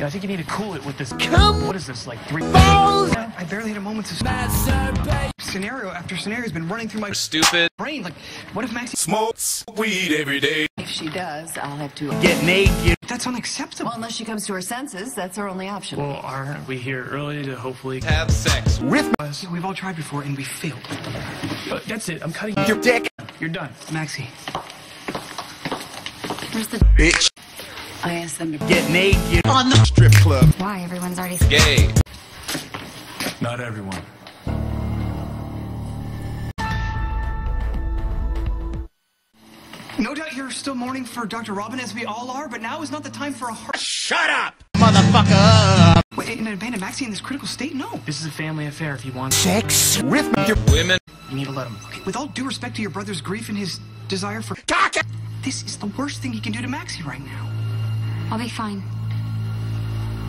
Yeah, I think you need to cool it with this. Come What is this, like three? balls! I barely had a moment of scenario after scenario has been running through my Stupid. brain. Like, what if Maxie? Smokes weed every day. If she does, I'll have to. Get naked. That's unacceptable. Well, unless she comes to her senses, that's her only option. Well, aren't we here early to hopefully? Have sex. With Yeah, We've all tried before and we failed. But that's it. I'm cutting. your dick. You're done. Maxie, Where's the? Bitch. I asked them to. Get naked. On the strip club. Why? Everyone's already. Gay. Not everyone. no doubt you're still mourning for Dr. Robin as we all are, but now is not the time for a heart. Shut up! Motherfucker! Wait, and abandon Maxie in this critical state? No. This is a family affair. If you want, Sex with your Women. you need to let him. Okay, with all due respect to your brother's grief and his desire for. cock. This is the worst thing he can do to Maxie right now. I'll be fine.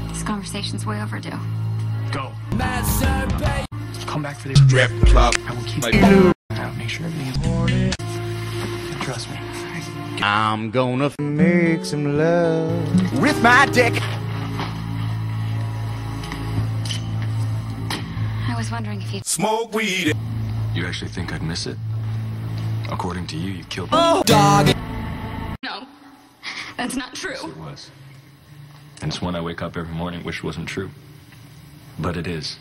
This conversation's way overdue. Go. Come back for the. Strip club. I will keep. My I'll make sure everything is morning. Trust me. I'm gonna f- make some love with my dick. I was wondering if you'd. smoke weed. You actually think I'd miss it? According to you, you killed me. Oh, dog. No, that's not true. It was. And it's one I wake up every morning wish wasn't true. But it is.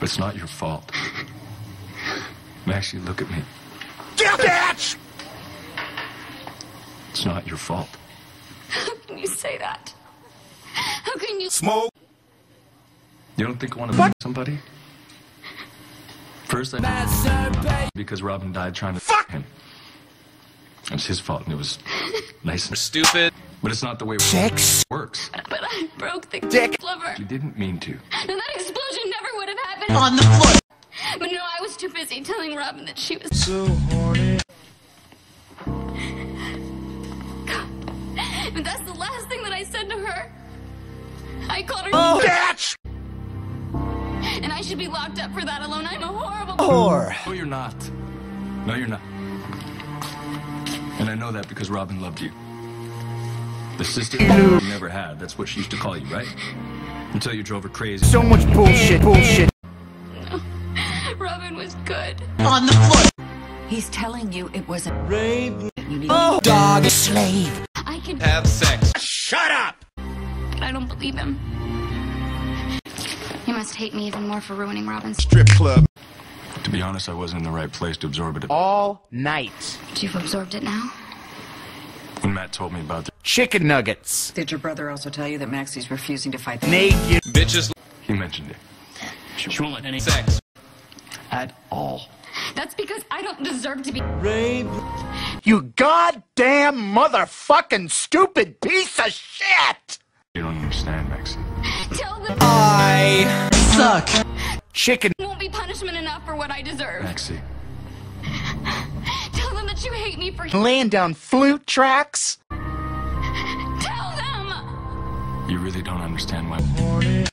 But it's not your fault. Maxie, look at me. Get bitch! It's not your fault. How can you say that? How can you? Smoke. You don't think I want to fuck somebody? First, I because Robin died trying to fuck him. It was his fault, and it was nice and Stupid. But it's not the way Sex. works. But I broke the Dick. lever. You didn't mean to. And that explosion never would have happened. On the floor. But no, I was too busy telling Robin that she was. So horny. But that's the last thing that I said to her. I called her. Oh, bitch! And I should be locked up for that alone. I'm a horrible. Whore. No, you're not. No, you're not. And I know that because Robin loved you. The sister you never had. That's what she used to call you, right? Until you drove her crazy. So much bullshit. Bullshit. Robin was good. On the foot. He's telling you it was a Rape. Oh, dog. Slave. I can. Have sex. Shut up! I don't believe him. He must hate me even more for ruining Robin's. Strip club. To be honest, I wasn't in the right place to absorb it. All night. But you've absorbed it now. When Matt told me about the Chicken nuggets. Did your brother also tell you that Maxie's refusing to fight? the naked Bitches. he mentioned it. She won't let any Sex. at all. That's because I don't deserve to be. raped. You goddamn motherfucking stupid piece of shit! You don't understand, Maxie. Tell them I suck. Chicken. It won't be punishment enough for what I deserve. Maxie. Tell them that you hate me for. Laying down flute tracks. Tell them. You really don't understand my.